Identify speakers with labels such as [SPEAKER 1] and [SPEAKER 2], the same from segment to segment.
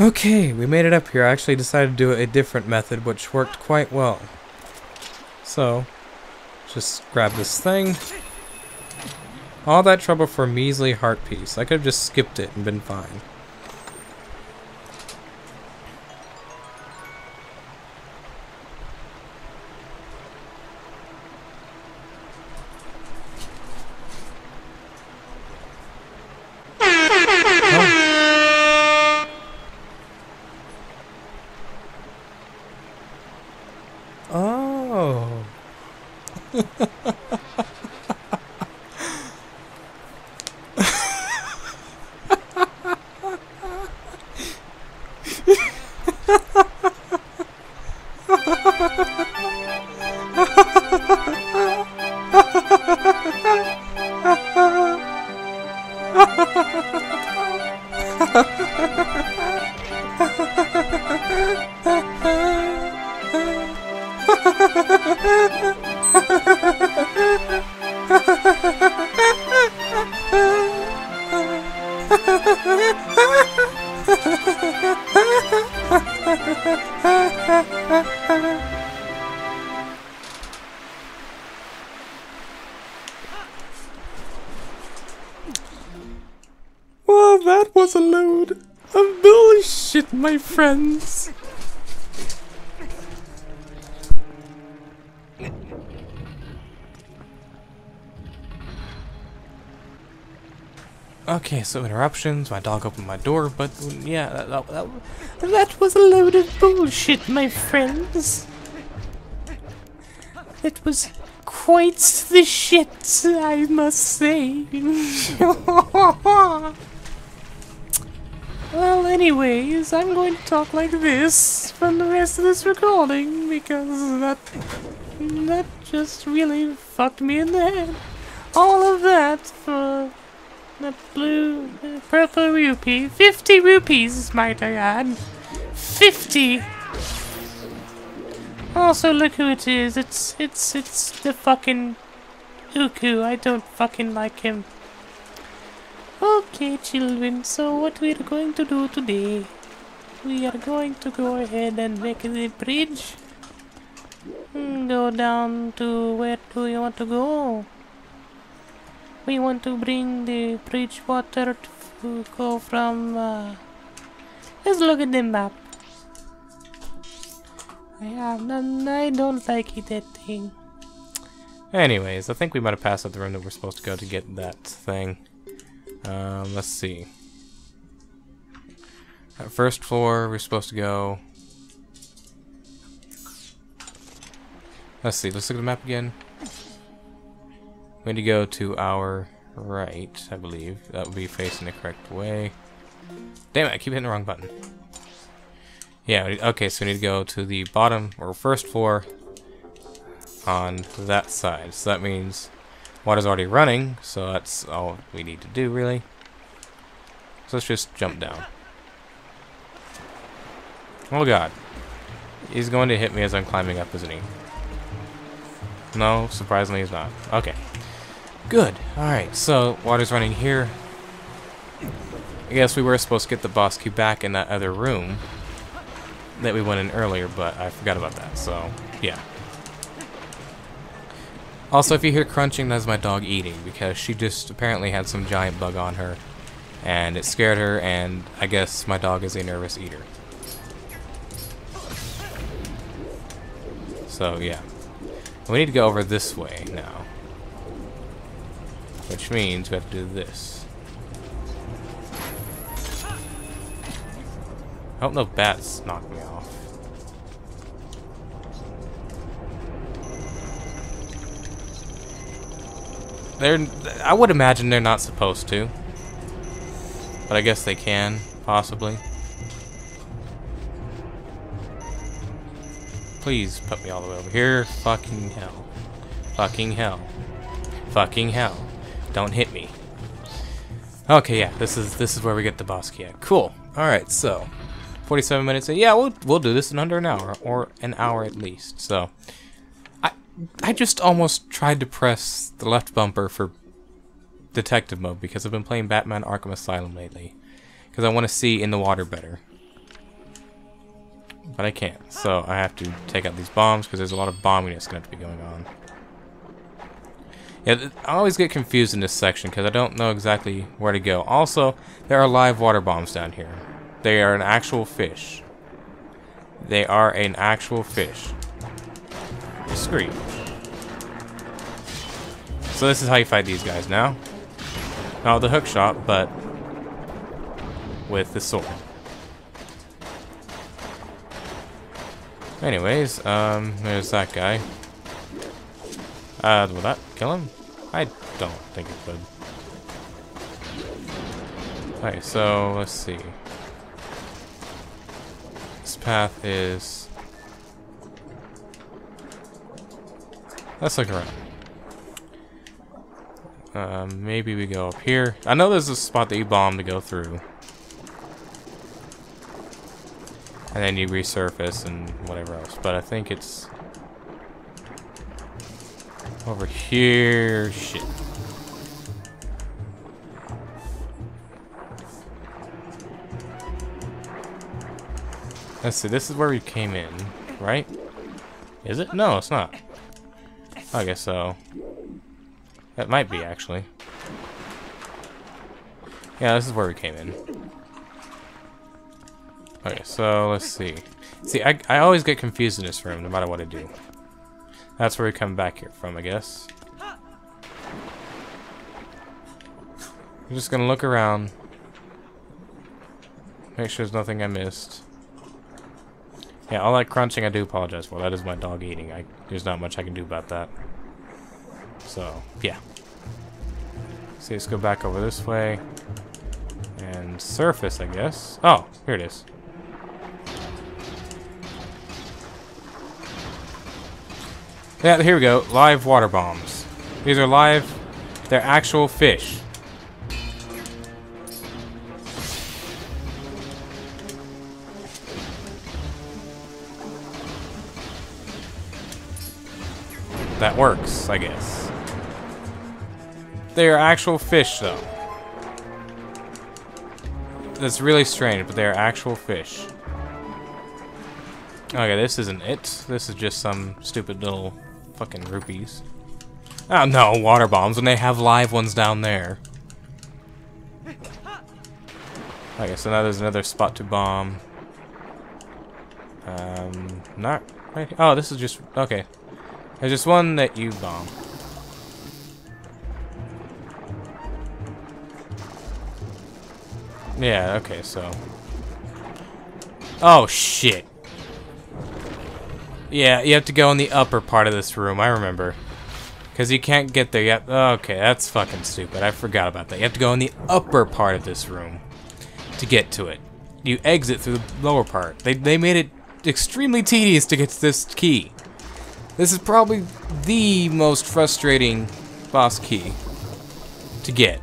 [SPEAKER 1] Okay, we made it up here. I actually decided to do a different method, which worked quite well. So, just grab this thing. All that trouble for a measly heart piece. I could have just skipped it and been fine. Oh. Well, that was a load of bullshit, my friends. Okay, so interruptions. My dog opened my door, but yeah, that, that, that, that was a load of bullshit, my friends. It was quite the shit, I must say. well, anyways, I'm going to talk like this from the rest of this recording because that that just really fucked me in the head. All of that for the blue, uh, purple rupee. 50 rupees, might I add. 50! Also, look who it is. It's, it's, it's the fucking Uku. I don't fucking like him. Okay, children, so what we're going to do today, we are going to go ahead and make the bridge. Hmm, Go down to where do you want to go? We want to bring the bridge water to go from. Uh, let's look at the map. Yeah, no, I don't like it, that thing. Anyways, I think we might have passed out the room that we're supposed to go to get that thing. Um, let's see. At first floor, we're supposed to go. Let's see, let's look at the map again. We need to go to our right, I believe. That would be facing the correct way. Damn it, I keep hitting the wrong button. Yeah, okay, so we need to go to the bottom or first floor on that side. So that means water's already running, so that's all we need to do, really. So let's just jump down. Oh god. He's going to hit me as I'm climbing up, isn't he? No, surprisingly he's not. Okay. Good. Alright, so water's running here. I guess we were supposed to get the boss key back in that other room that we went in earlier, but I forgot about that, so yeah. Also, if you hear crunching, that's my dog eating, because she just apparently had some giant bug on her, and it scared her, and I guess my dog is a nervous eater. So, yeah. We need to go over this way now. Which means we have to do this. I hope no bats knock me off. They're, I would imagine they're not supposed to. But I guess they can, possibly. Please put me all the way over here. Fucking hell. Fucking hell. Fucking hell. Don't hit me. Okay, yeah, this is this is where we get the boss key at. Cool. Alright, so 47 minutes. Yeah, we'll we'll do this in under an hour. Or an hour at least. So I I just almost tried to press the left bumper for detective mode because I've been playing Batman Arkham Asylum lately. Because I want to see in the water better. But I can't, so I have to take out these bombs because there's a lot of bombing that's going to be going on. Yeah, I always get confused in this section because I don't know exactly where to go. Also, there are live water bombs down here. They are an actual fish. They are an actual fish. Discreet. So this is how you fight these guys now. Not with the hook shot, but with the sword. Anyways, um, there's that guy. Uh, will that kill him? I don't think it would. Okay, so let's see. This path is... Let's look around. Um, maybe we go up here. I know there's a spot that you bomb to go through. And then you resurface and whatever else. But I think it's... Over here... Shit. Let's see, this is where we came in, right? Is it? No, it's not. I guess so. That might be, actually. Yeah, this is where we came in. Okay, so let's see. See, I, I always get confused in this room, no matter what I do. That's where we come back here from, I guess. I'm just gonna look around. Make sure there's nothing I missed. Yeah, all that crunching I do apologize for. That is my dog eating. I, there's not much I can do about that. So, yeah. See, let's go back over this way. And surface, I guess. Oh, here it is. Yeah, here we go. Live water bombs. These are live. They're actual fish. That works, I guess. They are actual fish, though. That's really strange, but they are actual fish. Okay, this isn't it. This is just some stupid little fucking rupees. Oh no, water bombs when they have live ones down there. Okay, so now there's another spot to bomb. Um, not right. Here. Oh, this is just okay. There's just one that you bomb. Yeah, okay, so. Oh, shit. Yeah, you have to go in the upper part of this room, I remember. Because you can't get there yet. Okay, that's fucking stupid. I forgot about that. You have to go in the upper part of this room to get to it. You exit through the lower part. They, they made it extremely tedious to get to this key. This is probably the most frustrating boss key to get.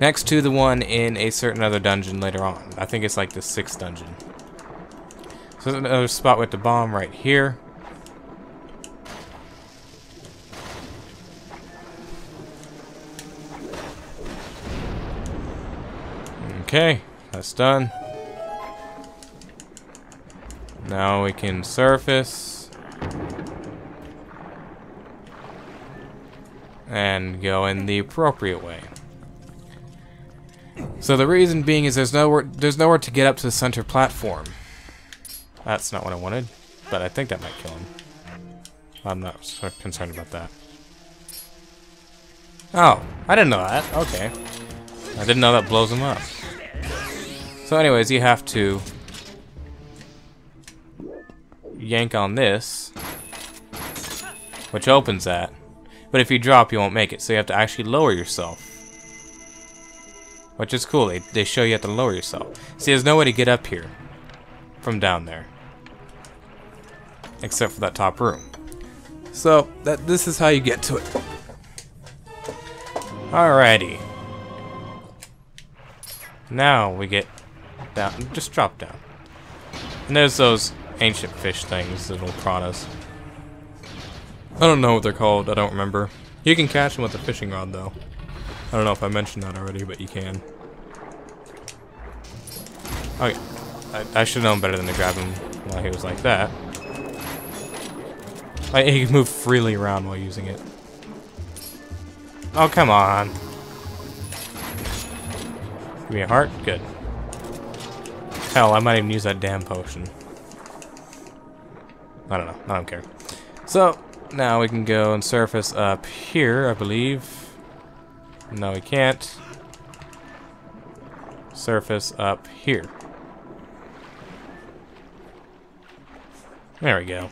[SPEAKER 1] Next to the one in a certain other dungeon later on. I think it's like the sixth dungeon. So there's another spot with the bomb right here. Okay, that's done. Now we can surface. and go in the appropriate way. So the reason being is there's nowhere there's nowhere to get up to the center platform. That's not what I wanted, but I think that might kill him. I'm not so concerned about that. Oh, I didn't know that. Okay. I didn't know that blows him up. So anyways, you have to yank on this, which opens that. But if you drop, you won't make it, so you have to actually lower yourself. Which is cool, they, they show you have to lower yourself. See, there's no way to get up here from down there. Except for that top room. So, that this is how you get to it. Alrighty. Now we get down, just drop down. And there's those ancient fish things, little piranhas. I don't know what they're called, I don't remember. You can catch them with a fishing rod though. I don't know if I mentioned that already, but you can. Okay. I, I should have known better than to grab him while he was like that. Like, he can move freely around while using it. Oh, come on. Give me a heart? Good. Hell, I might even use that damn potion. I don't know. I don't care. So, now we can go and surface up here, I believe. No, we can't. Surface up here. There we go.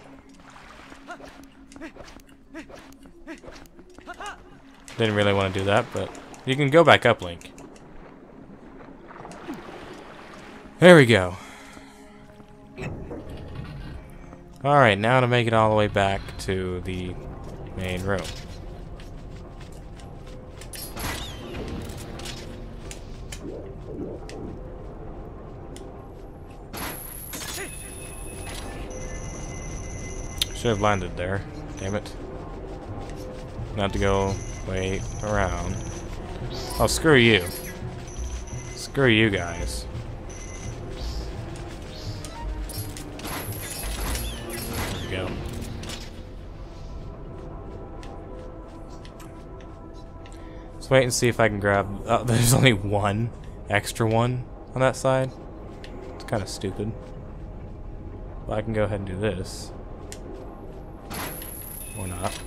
[SPEAKER 1] Didn't really want to do that, but you can go back up, Link. There we go. Alright, now to make it all the way back to the main room. Should have landed there. Damn it. Not to go way around. Oh, screw you. Screw you guys. Go. Let's wait and see if I can grab... Oh, there's only one extra one on that side. It's kind of stupid. But I can go ahead and do this. Or not.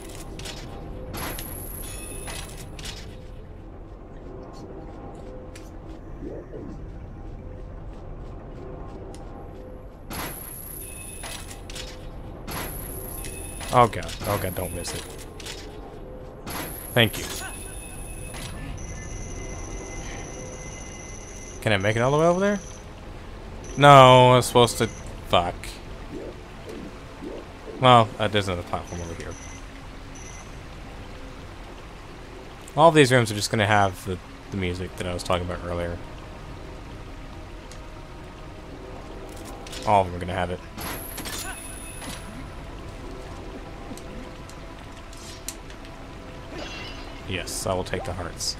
[SPEAKER 1] Oh god, oh god, don't miss it. Thank you. Can I make it all the way over there? No, I'm supposed to... Fuck. Well, uh, there's another platform over here. All these rooms are just going to have the, the music that I was talking about earlier. All of them are going to have it. Yes, I will take the hearts.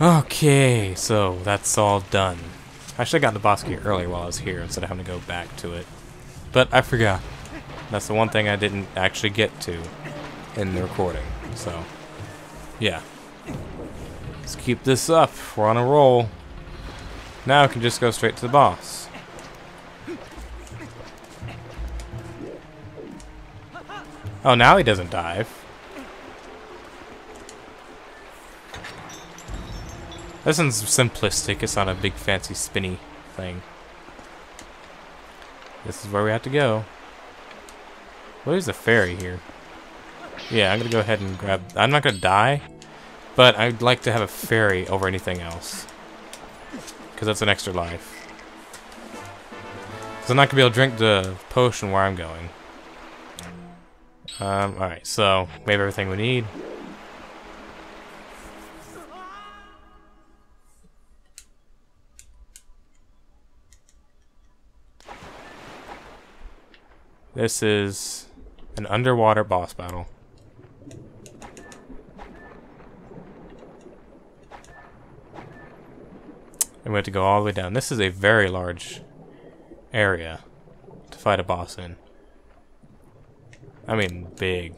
[SPEAKER 1] Okay, so that's all done. I should have gotten the boss key earlier while I was here instead of having to go back to it. But I forgot. That's the one thing I didn't actually get to in the recording. So, yeah. Let's keep this up. We're on a roll. Now I can just go straight to the boss. Oh, now he doesn't dive. This one's simplistic. It's not a big fancy spinny thing. This is where we have to go. Well, there's a fairy here. Yeah, I'm gonna go ahead and grab... I'm not gonna die, but I'd like to have a fairy over anything else. Because that's an extra life. Because I'm not gonna be able to drink the potion where I'm going. Um, alright, so we have everything we need. This is an underwater boss battle. And we have to go all the way down. This is a very large area to fight a boss in. I mean, big.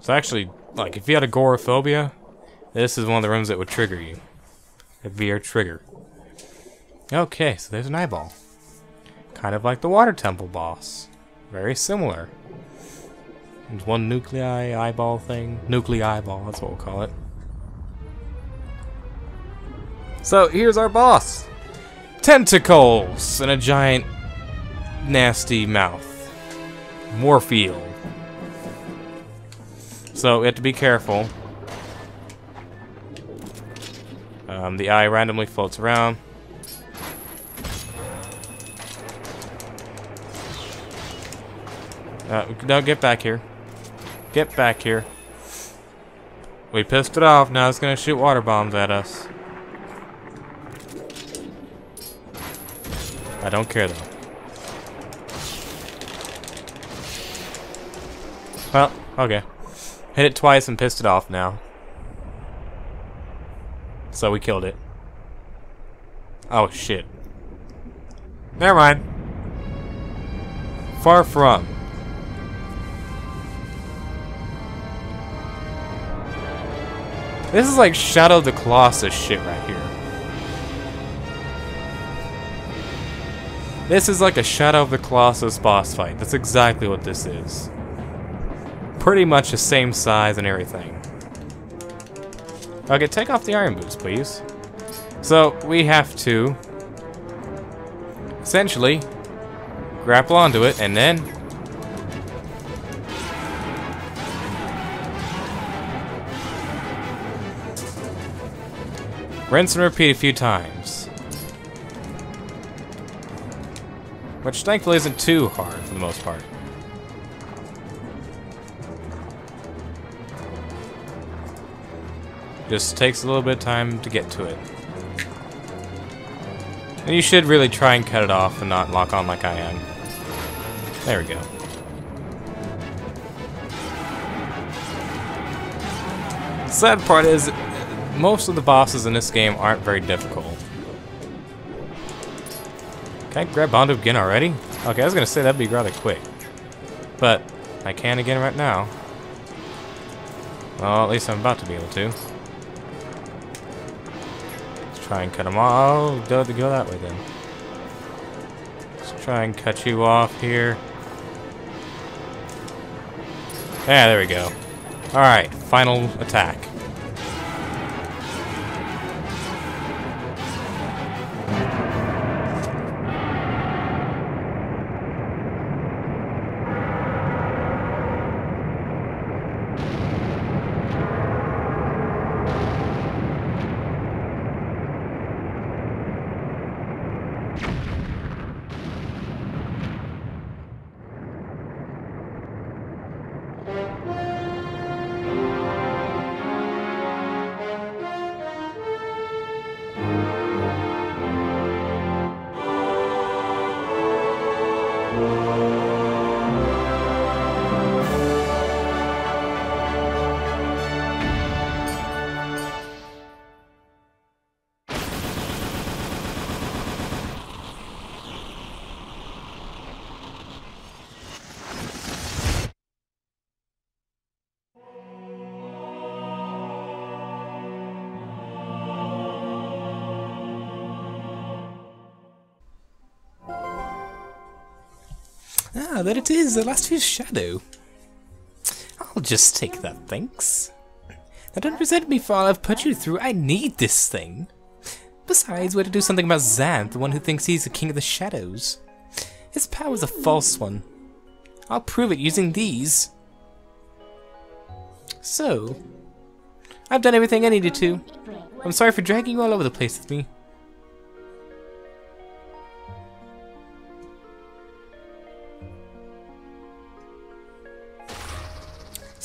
[SPEAKER 1] So actually, like, if you had agoraphobia, this is one of the rooms that would trigger you. Be your trigger. Okay, so there's an eyeball. Kind of like the Water Temple boss. Very similar. There's one nuclei eyeball thing. Nuclei eyeball, that's what we'll call it. So here's our boss. Tentacles and a giant nasty mouth. Morpheel. So we have to be careful. Um, the eye randomly floats around. Uh, no, get back here. Get back here. We pissed it off, now it's gonna shoot water bombs at us. I don't care though. Well, okay. Hit it twice and pissed it off now. So we killed it. Oh shit. Never mind. Far from. This is like Shadow of the Colossus shit right here. This is like a Shadow of the Colossus boss fight. That's exactly what this is. Pretty much the same size and everything. Okay, take off the iron boots, please. So, we have to... Essentially, grapple onto it, and then Rinse and repeat a few times. Which thankfully isn't too hard for the most part. Just takes a little bit of time to get to it. And you should really try and cut it off and not lock on like I am. There we go. Sad part is, most of the bosses in this game aren't very difficult. Can I grab onto again already? Okay, I was gonna say that'd be rather quick. But, I can again right now. Well, at least I'm about to be able to. Let's try and cut them off. Oh, don't go that way then. Let's try and cut you off here. Yeah, there we go. Alright, final attack. Ah, there it is, the last Fused Shadow. I'll just take that, thanks. Now don't resent me for all I've put you through, I need this thing. Besides, we're to do something about Zant, the one who thinks he's the king of the shadows. His power power's a false one. I'll prove it using these. So, I've done everything I needed to. I'm sorry for dragging you all over the place with me.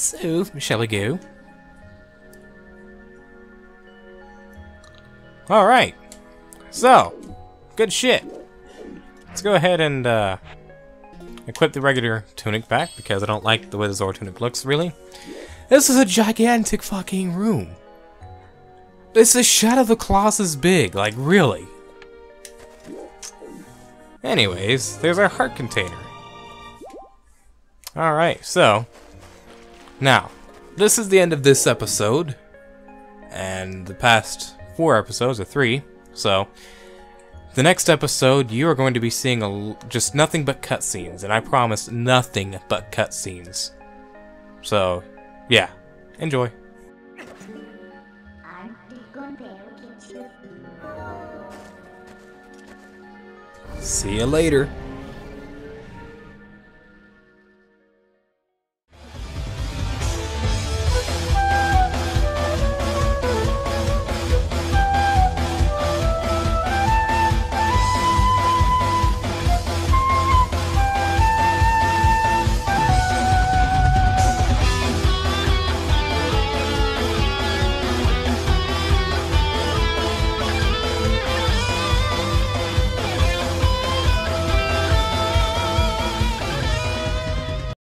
[SPEAKER 1] So, shall we go? Alright. So, good shit. Let's go ahead and uh, equip the regular tunic back because I don't like the way the Zora tunic looks, really. This is a gigantic fucking room. This is Shadow of the Colossus big, like really. Anyways, there's our heart container. Alright, so now, this is the end of this episode, and the past four episodes, or three, so the next episode you are going to be seeing just nothing but cutscenes, and I promise nothing but cutscenes. So, yeah, enjoy. See you later.